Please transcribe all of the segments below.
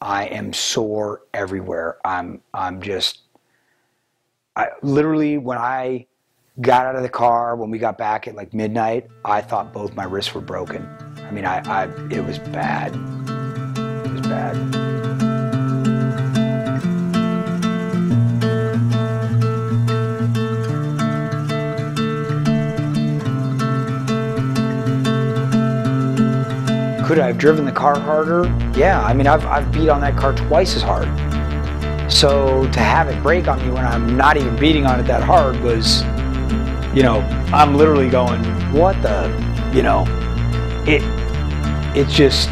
I am sore everywhere. I'm I'm just I literally when I got out of the car when we got back at like midnight, I thought both my wrists were broken. I mean, I, I it was bad. It was bad. Could I have driven the car harder? Yeah, I mean, I've, I've beat on that car twice as hard. So to have it break on me when I'm not even beating on it that hard was, you know, I'm literally going, what the, you know, it, it's just,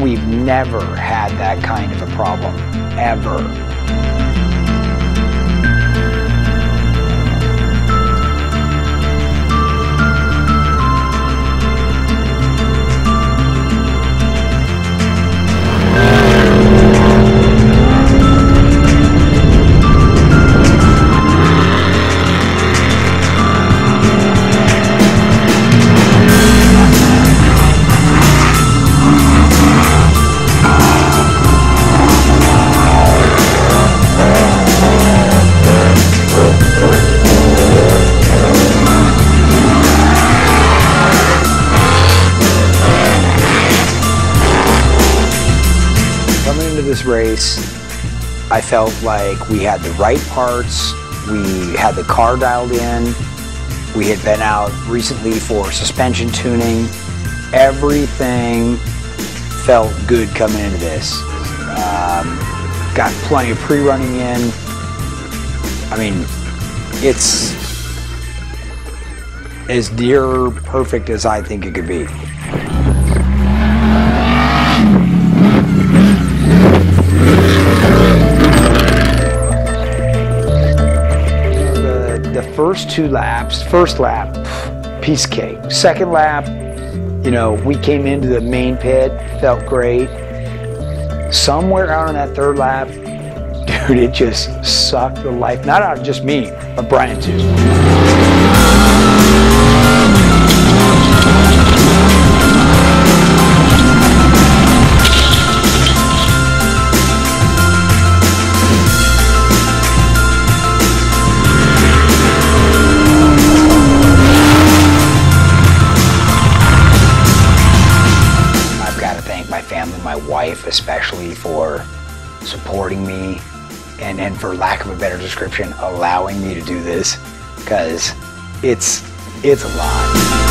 we've never had that kind of a problem, ever. This race, I felt like we had the right parts, we had the car dialed in, we had been out recently for suspension tuning. Everything felt good coming into this. Um, got plenty of pre-running in. I mean, it's as near perfect as I think it could be. First two laps, first lap, piece cake. Second lap, you know, we came into the main pit, felt great. Somewhere out on that third lap, dude, it just sucked the life, not out of just me, but Brian too. Wife especially, for supporting me and, and for lack of a better description, allowing me to do this because it's it's a lot.